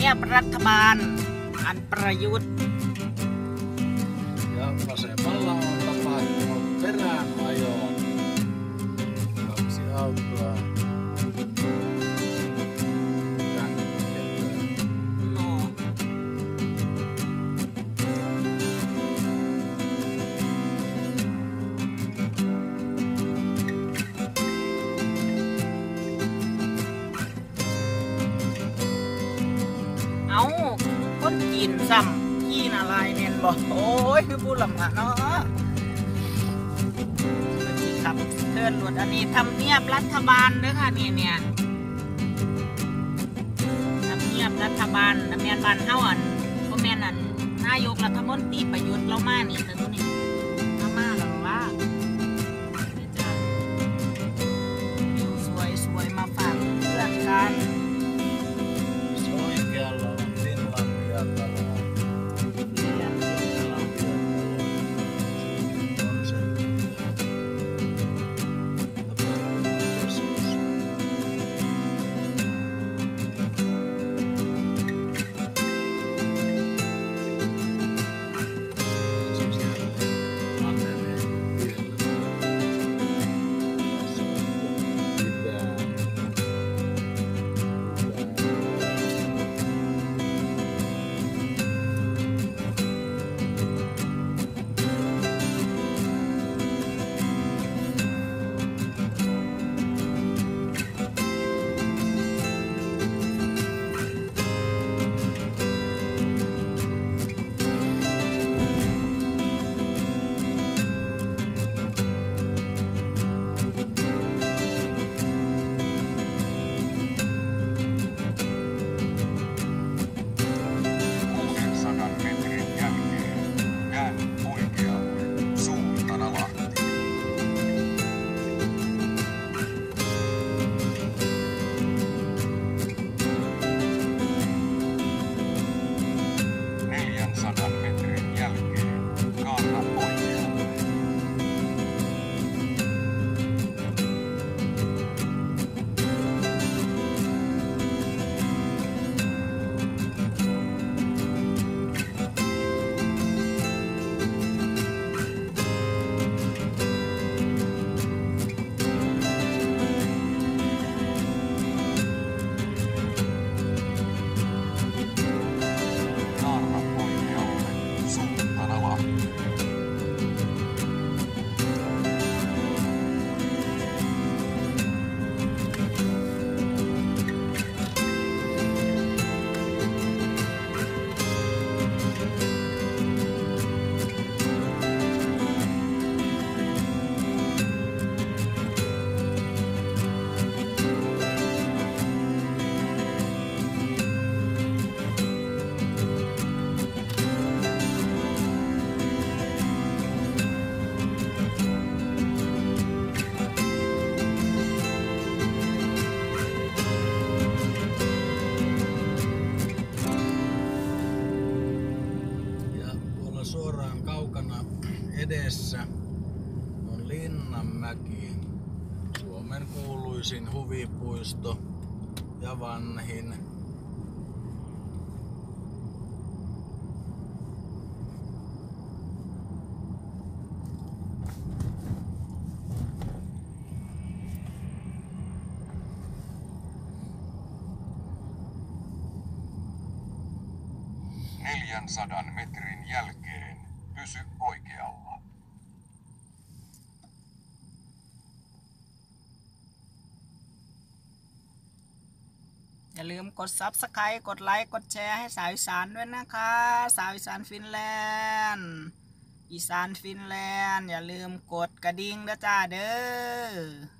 นียบรัฐบาล อันประยุทธ์ Ja vasemmalla on tapahtunut เอาคนกินซ้ำกินอะไรเนี่ยบอกโอ้ยคือผู้ลำบากเนาะสวัสดีครับเชิญรถอันนี้ทำเนียบรัฐบาลเด้อค่ะเนี่ยเนี่ยทำเนียบรัฐบาลทำเนียบบ้านเฮาอันก็แม่นอันนายกรัฐมนตรีประยุทธ์เรามานี่แต่ตัวนี้ suoraan kaukana edessä on Linnanmäki, Suomen kuuluisin huvipuisto ja vanhin. Neljänsadan metrin jälkeen pysy oikealla. อย่าลืมกด Subscribe กดไลค์กดแชร์ให้สาวอีสานด้วยนะคะ สาวอีสานฟินแลนด์อีสานฟินแลนด์อย่าลืมกดกระดิ่งนะจ้าเด้อ